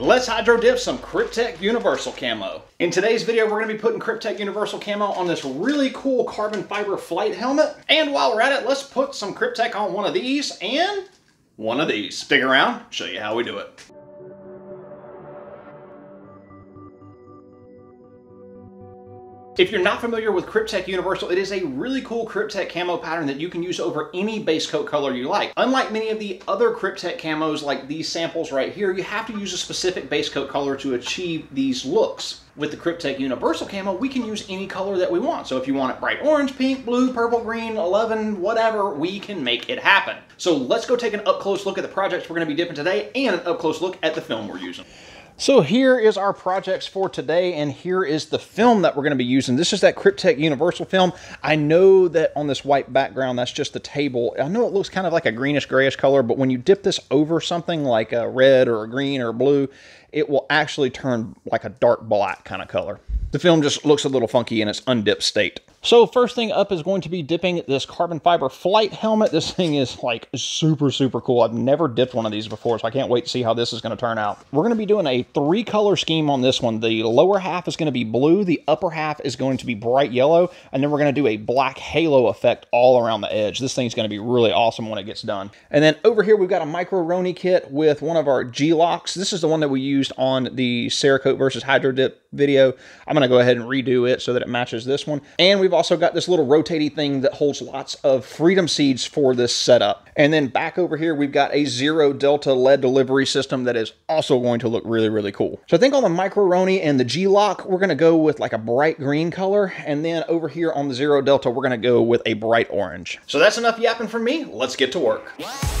Let's hydro dip some Kryptek Universal Camo. In today's video, we're gonna be putting Kryptek Universal Camo on this really cool carbon fiber flight helmet. And while we're at it, let's put some Kryptek on one of these and one of these. Stick around, show you how we do it. If you're not familiar with Kryptek Universal, it is a really cool Kryptek camo pattern that you can use over any base coat color you like. Unlike many of the other Kryptek camos like these samples right here, you have to use a specific base coat color to achieve these looks. With the Kryptek Universal camo, we can use any color that we want. So if you want it bright orange, pink, blue, purple, green, 11, whatever, we can make it happen. So let's go take an up close look at the projects we're gonna be dipping today and an up close look at the film we're using. So here is our projects for today, and here is the film that we're going to be using. This is that Kryptek Universal film. I know that on this white background, that's just the table. I know it looks kind of like a greenish grayish color, but when you dip this over something like a red or a green or a blue, it will actually turn like a dark black kind of color. The film just looks a little funky in its undipped state. So first thing up is going to be dipping this carbon fiber flight helmet. This thing is like super, super cool. I've never dipped one of these before, so I can't wait to see how this is going to turn out. We're going to be doing a three color scheme on this one. The lower half is going to be blue, the upper half is going to be bright yellow, and then we're going to do a black halo effect all around the edge. This thing's going to be really awesome when it gets done. And then over here, we've got a micro Roni kit with one of our Glocks. This is the one that we used on the Cerakote versus Hydro Dip video. I'm going to go ahead and redo it so that it matches this one. And we've also got this little rotating thing that holds lots of freedom seeds for this setup. And then back over here, we've got a zero delta lead delivery system that is also going to look really, really cool. So I think on the Micro Roni and the Glock, we're gonna go with like a bright green color. And then over here on the zero delta, we're gonna go with a bright orange. So that's enough yapping from me. Let's get to work. Sing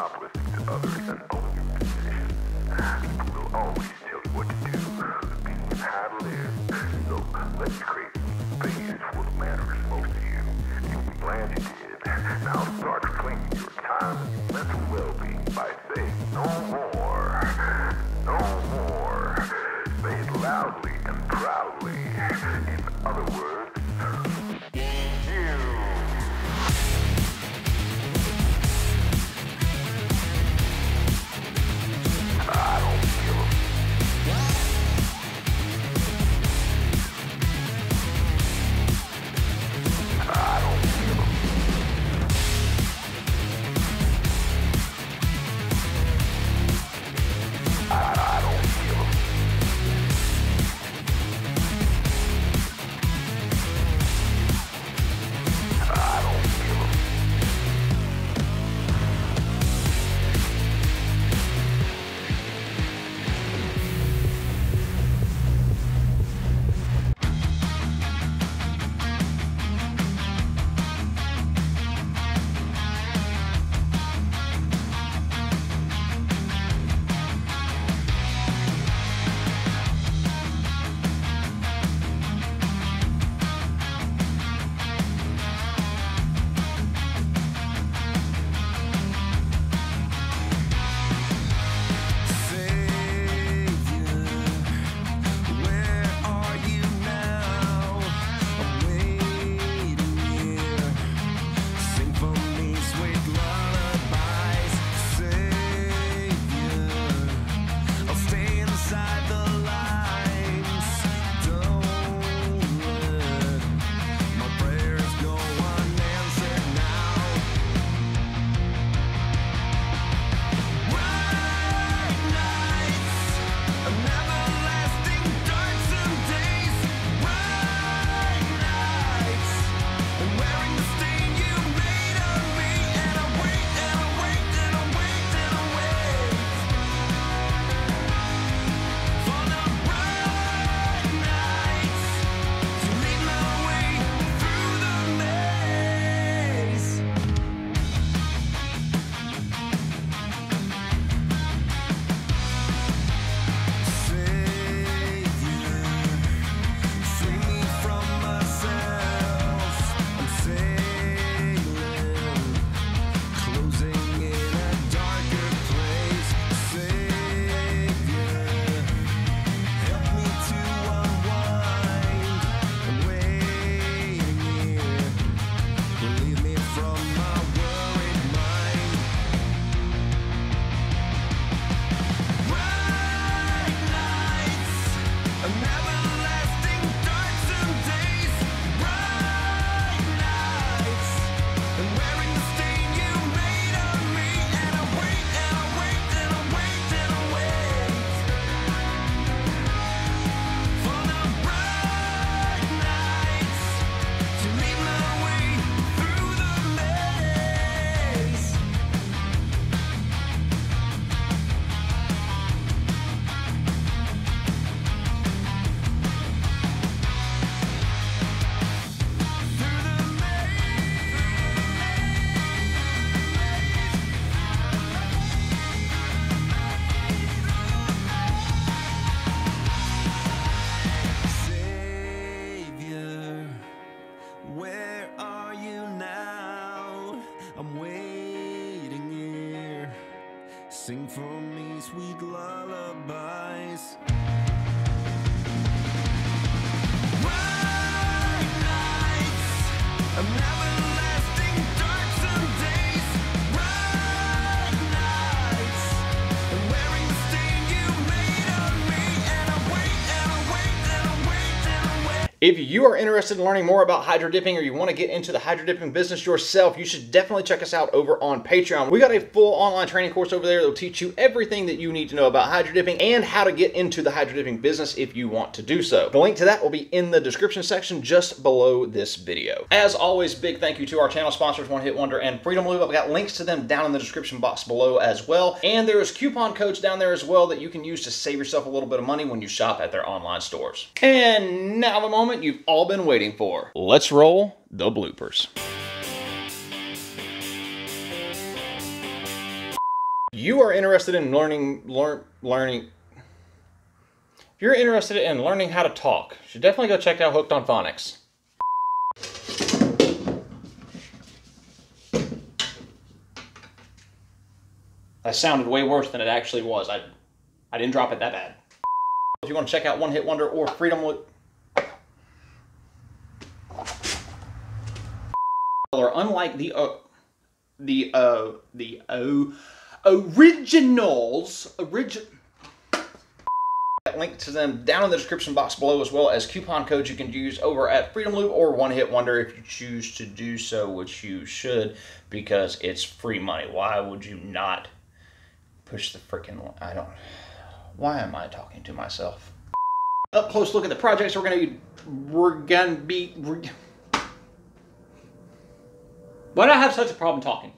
Up with. Sweet lullabies. If you are interested in learning more about hydro dipping or you want to get into the hydro dipping business yourself, you should definitely check us out over on Patreon. We got a full online training course over there that will teach you everything that you need to know about hydro dipping and how to get into the hydro dipping business if you want to do so. The link to that will be in the description section just below this video. As always, big thank you to our channel sponsors, One Hit Wonder and Freedom Lube. I've got links to them down in the description box below as well. And there is coupon codes down there as well that you can use to save yourself a little bit of money when you shop at their online stores. And now the moment you've all been waiting for. Let's roll the bloopers. You are interested in learning learn learning if you're interested in learning how to talk, you should definitely go check out Hooked on Phonics. That sounded way worse than it actually was. I I didn't drop it that bad. If you want to check out One Hit Wonder or Freedom Or unlike the uh, the uh the uh, originals origin link to them down in the description box below as well as coupon codes you can use over at Freedom Lube or One Hit Wonder if you choose to do so, which you should because it's free money. Why would you not push the freaking I don't why am I talking to myself? Up close look at the projects we're gonna we're gonna be we're, why do I have such a problem talking?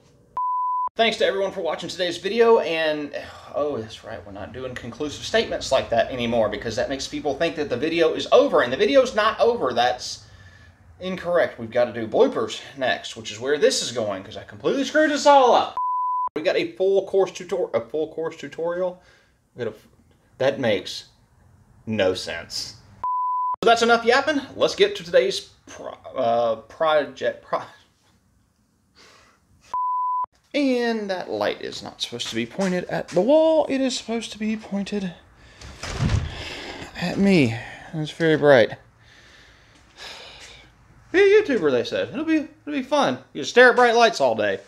Thanks to everyone for watching today's video, and oh, that's right, we're not doing conclusive statements like that anymore because that makes people think that the video is over, and the video's not over. That's incorrect. We've got to do bloopers next, which is where this is going because I completely screwed this all up. We got a full course tutorial. A full course tutorial. We got a, that makes no sense. So that's enough yapping. Let's get to today's pro, uh, project. Pro, and that light is not supposed to be pointed at the wall. It is supposed to be pointed at me. It's very bright. Be a YouTuber, they said. It'll be it'll be fun. You stare at bright lights all day.